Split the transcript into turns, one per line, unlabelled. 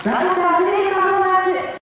Lalu